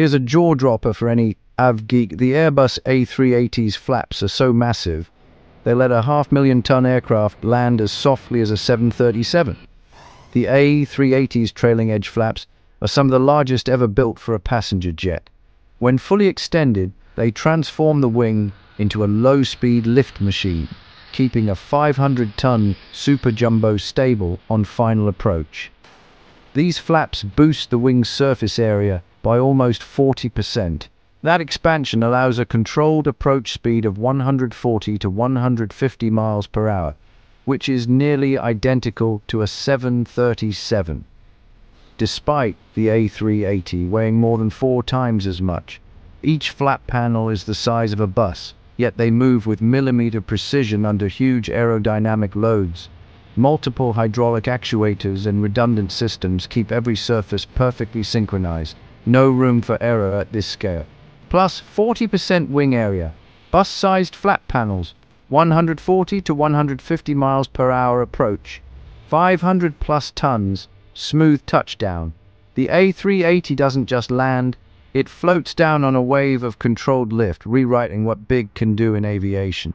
Here's a jaw dropper for any av geek. The Airbus A380's flaps are so massive, they let a half million ton aircraft land as softly as a 737. The A380's trailing edge flaps are some of the largest ever built for a passenger jet. When fully extended, they transform the wing into a low-speed lift machine, keeping a 500-ton super jumbo stable on final approach. These flaps boost the wing's surface area by almost 40%. That expansion allows a controlled approach speed of 140 to 150 miles per hour, which is nearly identical to a 737. Despite the A380 weighing more than four times as much, each flap panel is the size of a bus, yet they move with millimeter precision under huge aerodynamic loads. Multiple hydraulic actuators and redundant systems keep every surface perfectly synchronized. No room for error at this scale. Plus 40% wing area. Bus-sized flap panels. 140 to 150 miles per hour approach. 500 plus tons. Smooth touchdown. The A380 doesn't just land, it floats down on a wave of controlled lift, rewriting what big can do in aviation.